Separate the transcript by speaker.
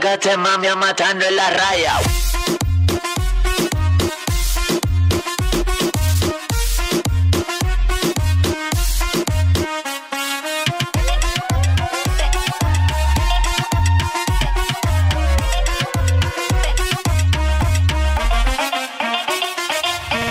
Speaker 1: Pégate mami a matando en la raya.